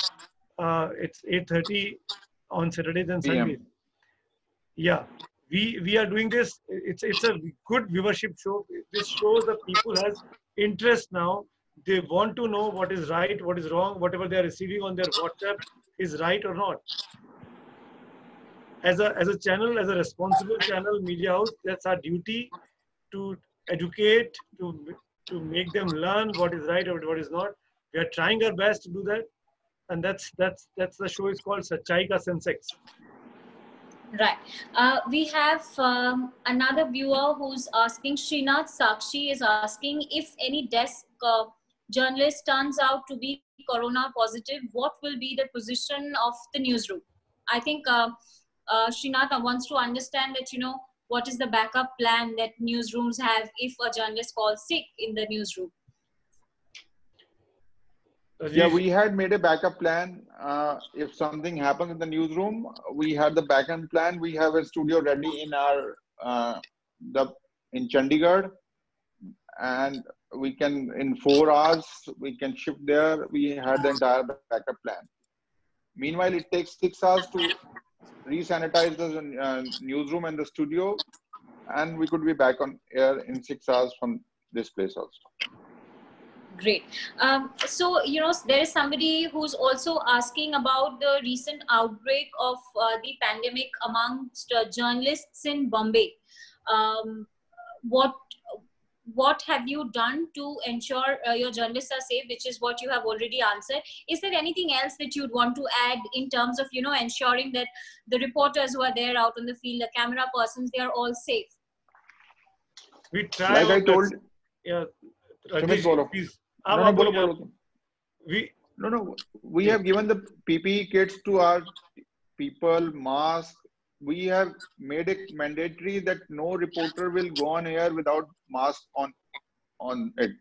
Uh, it's 8.30 on Saturdays and PM. Sundays. Yeah, we we are doing this. It's it's a good viewership show. This shows that people has interest now. they want to know what is right, what is wrong, whatever they are receiving on their WhatsApp is right or not. As a, as a channel, as a responsible channel, media house, that's our duty to educate, to, to make them learn what is right and what is not. We are trying our best to do that. And that's, that's, that's the show is called Sachai Ka Sensex. Right. Uh, we have um, another viewer who's asking, Srinath Sakshi is asking if any desk uh, journalist turns out to be corona positive, what will be the position of the newsroom? I think uh, uh, Srinath wants to understand that, you know, what is the backup plan that newsrooms have if a journalist falls sick in the newsroom? Yeah, we had made a backup plan. Uh, if something happens in the newsroom, we had the backup plan. We have a studio ready in our uh, the in Chandigarh, and we can in four hours we can shift there. We had the entire backup plan. Meanwhile, it takes six hours to re-sanitize the uh, newsroom and the studio, and we could be back on air in six hours from this place also. Great. Um, so, you know, there is somebody who's also asking about the recent outbreak of uh, the pandemic amongst uh, journalists in Bombay. Um, what what have you done to ensure uh, your journalists are safe which is what you have already answered. Is there anything else that you'd want to add in terms of you know ensuring that the reporters who are there out on the field the camera persons they are all safe? We try like i told yeah Rajesh, please. No, no, bolo, bolo. We no no we have given the PPE kits to our people, mask. We have made it mandatory that no reporter will go on air without mask on on it.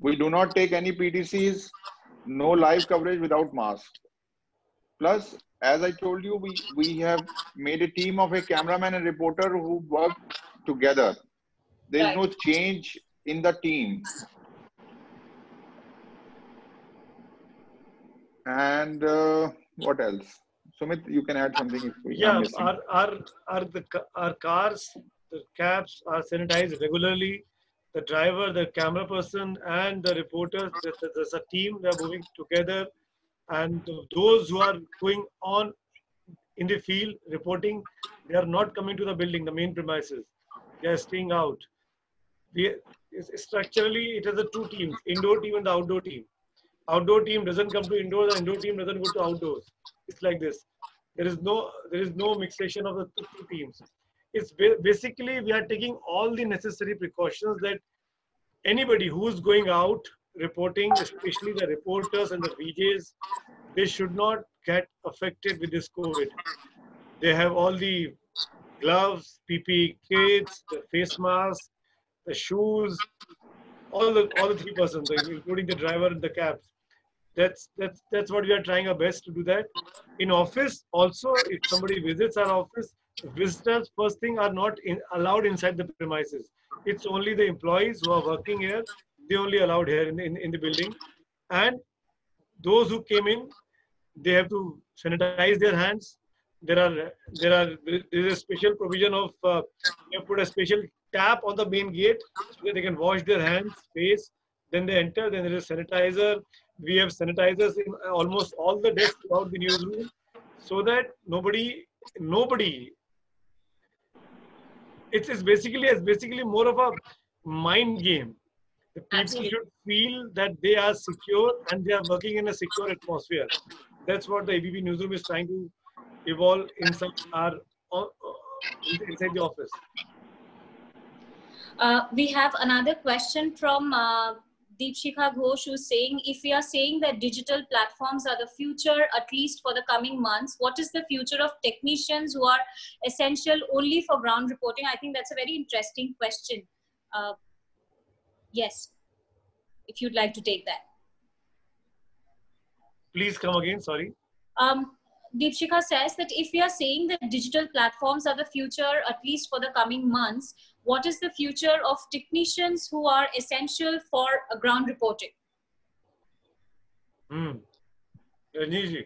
We do not take any PTCs, no live coverage without mask. Plus, as I told you, we, we have made a team of a cameraman and reporter who work together. There is right. no change in the team. And uh, what else? Sumit, you can add something if we Yeah, our, our, our, the, our cars, the cabs are sanitized regularly. The driver, the camera person, and the reporters, there's a team, they're moving together. And those who are going on in the field reporting, they are not coming to the building, the main premises. They are staying out. We, structurally, it is a two teams, indoor team and the outdoor team outdoor team doesn't come to indoor, the indoor team doesn't go to outdoors. It's like this. There is no there is no mixation of the two teams. It's basically we are taking all the necessary precautions that anybody who's going out reporting, especially the reporters and the VJs, they should not get affected with this COVID. They have all the gloves, PPE kits, the face masks, the shoes, all the all the three persons, including the driver and the cabs that's that's that's what we are trying our best to do that. In office also if somebody visits our office visitors first thing are not in, allowed inside the premises. It's only the employees who are working here they only allowed here in the, in, in the building. And those who came in they have to sanitize their hands. There are there are there is a special provision of uh, you put a special tap on the main gate so that they can wash their hands face then they enter then there is sanitizer we have sanitizers in almost all the desks throughout the newsroom so that nobody nobody it's, it's basically it's basically more of a mind game. The people Absolutely. should feel that they are secure and they are working in a secure atmosphere. That's what the ABP newsroom is trying to evolve in some our uh, inside the office. Uh, we have another question from uh, Deepshikha Ghosh who's saying, if we are saying that digital platforms are the future, at least for the coming months, what is the future of technicians who are essential only for ground reporting? I think that's a very interesting question. Uh, yes, if you'd like to take that. Please come again, sorry. Um, Deepshikha says that if we are saying that digital platforms are the future, at least for the coming months, what is the future of technicians who are essential for ground reporting? Hmm. Rajneesh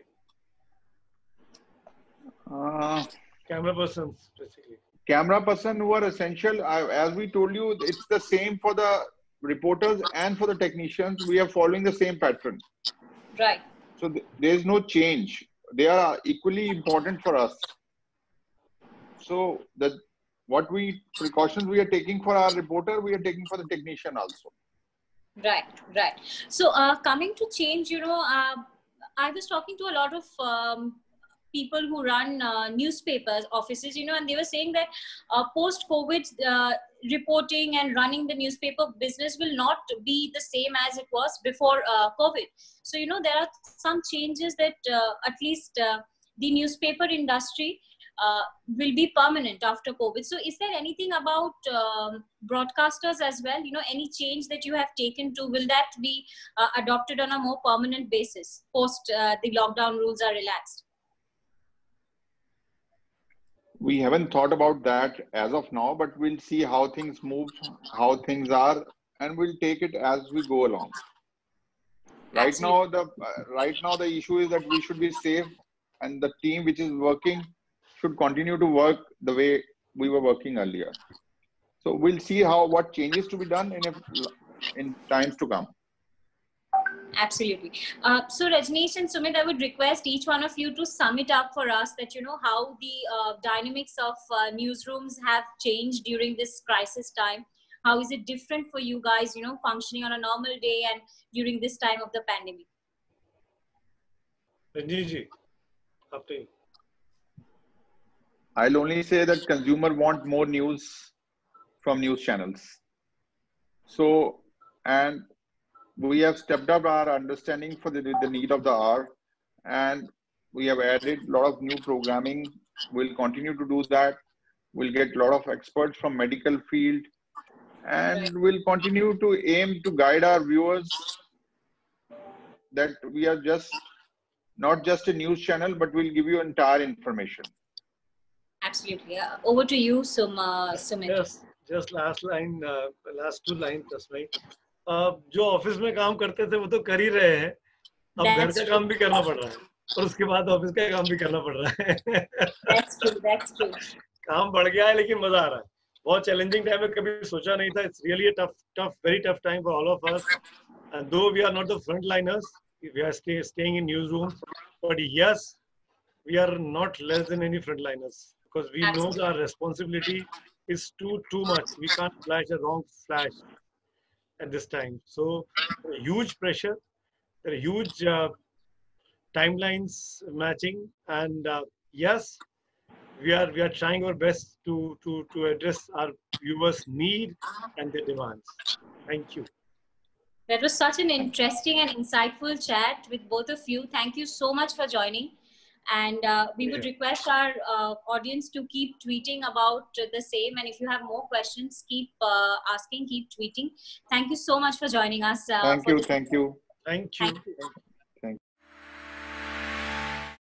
uh, camera persons, basically. Camera person who are essential. as we told you, it's the same for the reporters and for the technicians, we are following the same pattern. Right. So th- there is no change. They are equally important for us. So the what we precautions we are taking for our reporter, we are taking for the technician also. Right, right. So, uh, coming to change, you know, uh, I was talking to a lot of um, people who run uh, newspapers offices, you know, and they were saying that uh, post COVID uh, reporting and running the newspaper business will not be the same as it was before uh, COVID. So, you know, there are some changes that uh, at least uh, the newspaper industry uh, will be permanent after COVID. So, is there anything about um, broadcasters as well? You know, any change that you have taken to will that be uh, adopted on a more permanent basis post uh, the lockdown rules are relaxed? We haven't thought about that as of now, but we'll see how things move, how things are, and we'll take it as we go along. Right now, the uh, right now the issue is that we should be safe, and the team which is working should continue to work the way we were working earlier. So we'll see how what changes to be done in a, in times to come. Absolutely. Uh, so Rajneesh and Sumit, I would request each one of you to sum it up for us that, you know, how the uh, dynamics of uh, newsrooms have changed during this crisis time. How is it different for you guys, you know, functioning on a normal day and during this time of the pandemic? Ranjit ji, after you. I'll only say that consumer want more news from news channels. So, and we have stepped up our understanding for the, the need of the hour and we have added a lot of new programming. We'll continue to do that. We'll get a lot of experts from medical field and we'll continue to aim to guide our viewers that we are just not just a news channel, but we'll give you entire information. Absolutely. Uh, over to you, Sum, uh, Sumit. Just, just last line, uh, last two lines, तस्मै. Uh, जो office में काम करते थे वो तो कर ही रहे हैं अब घर का. काम भी करना पड़ रहा है और उसके बाद ऑफ़िस का काम भी करना पड़ रहा है That's true. That's true. काम बढ़ गया है लेकिन मज़ा आ रहा है बहुत चैलेंजिंग टाइम है कभी सोचा नहीं था it's really tough tough very tough time for all of us and though we are not the frontliners we are stay, staying in newsrooms but yes we are not less than any frontliners because we know our responsibility is too too much. We can't flash a wrong flash at this time. So huge pressure there are huge uh, timelines matching and uh, yes we are we are trying our best to to to address our viewers need and their demands. Thank you. That was such an interesting and insightful chat with both of you. Thank you so much for joining. And uh, we would request our uh, audience to keep tweeting about uh, the same. And if you have more questions, keep uh, asking, keep tweeting. Thank you so much for joining us. Uh, Thank for you. Thank you. thank you Thank you.